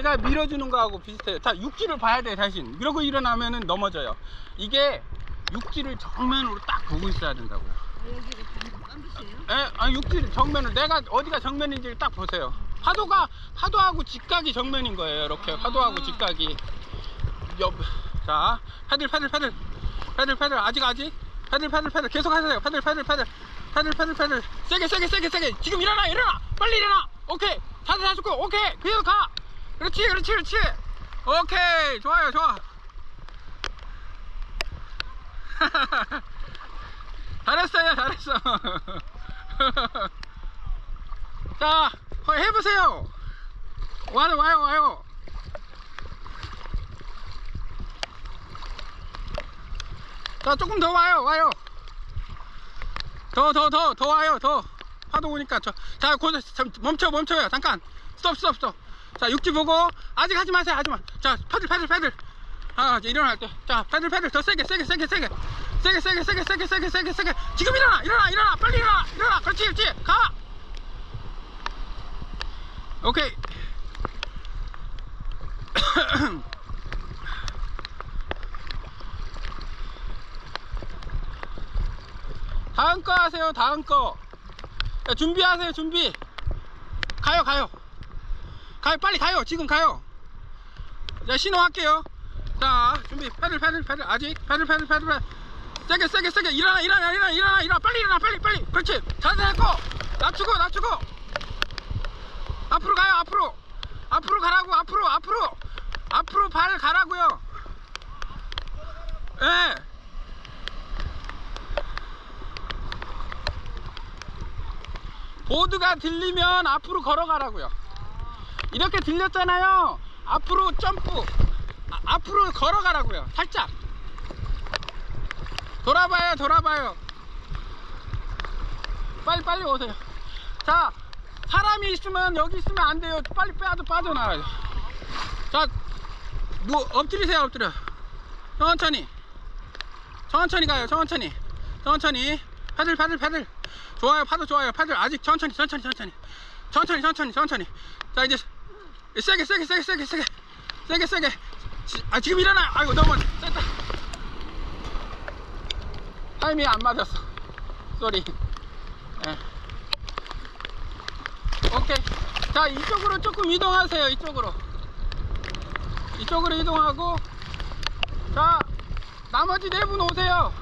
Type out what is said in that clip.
제가 밀어주는 거하고 비슷해요. 자, 육지를 봐야 돼, 대신. 이러고 일어나면은 넘어져요. 이게 육지를 정면으로 딱 보고 있어야 된다고요. 예, 아, 육지를 정면을, 내가 어디가 정면인지를 딱 보세요. 파도가, 파도하고 직각이 정면인 거예요. 이렇게 파도하고 직각이. 옆, 자, 패들, 패들, 패들. 패들, 패들. 아직, 아직. 패들, 패들, 패들. 계속 하세요. 패들, 패들, 패들. 패들, 패들, 패들. 세게, 세게, 세게, 세게. 지금 일어나, 일어나. 빨리 일어나. 오케이. 자세 잡고, 오케이. 그대로 가. 그렇지, 그렇지, 그렇지. 오케이. 좋아요, 좋아. 잘했어요, 잘했어. 자, 어, 해보세요. 와요, 와요, 와요. 자, 조금 더 와요, 와요. 더, 더, 더, 더 와요, 더. 파도 오니까. 저, 자, 고, 잠, 멈춰, 멈춰요. 잠깐. 스톱, 스톱, 스톱. 자, 육지 보고. 아직 하지 마세요, 하지 마. 자, 패들, 패들, 패들. 아, 이제 일어날 때. 자, 패들, 패들. 더 세게, 세게, 세게, 세게. 세게, 세게, 세게, 세게, 세게, 세게, 세게. 지금 일어나, 일어나, 일어나. 빨리 일어나, 일어나. 그렇지, 그렇지. 가. 오케이. 다음 거 하세요, 다음 거. 자, 준비하세요, 준비. 가요, 가요. 가요, 빨리 가요. 지금 가요. 자, 신호할게요. 자, 준비. 패들, 패들, 패들. 아직. 패들, 패들, 패들, 패들. 세게, 세게, 세게. 일어나, 일어나, 일어나, 일어나, 일어나. 빨리 일어나, 빨리, 빨리. 그렇지. 자세 잡고. 낮추고, 낮추고. 앞으로 가요, 앞으로. 앞으로 가라고, 앞으로, 앞으로. 앞으로 발 가라고요. 예. 네. 보드가 들리면 앞으로 걸어가라고요. 이렇게 들렸잖아요. 앞으로 점프. 아, 앞으로 걸어가라고요. 살짝. 돌아봐요, 돌아봐요. 빨리 빨리 오세요. 자, 사람이 있으면 여기 있으면 안 돼요. 빨리 빼도 빠져나와요. 자, 누 엎드리세요, 엎드려. 천천히. 천천히 가요, 천천히. 천천히. 패들, 패들, 패들. 좋아요, 파도 좋아요, 패들. 아직 천천히, 천천히, 천천히. 천천히, 천천히, 천천히. 자, 이제 세게, 세게, 세게, 세게, 세게. 세게, 세게. 지, 아, 지금 일어나. 아이고, 너무 셌다. 타이밍이 안 맞았어. Sorry. 예. 오케이. 자, 이쪽으로 조금 이동하세요. 이쪽으로. 이쪽으로 이동하고. 자, 나머지 네 분 오세요.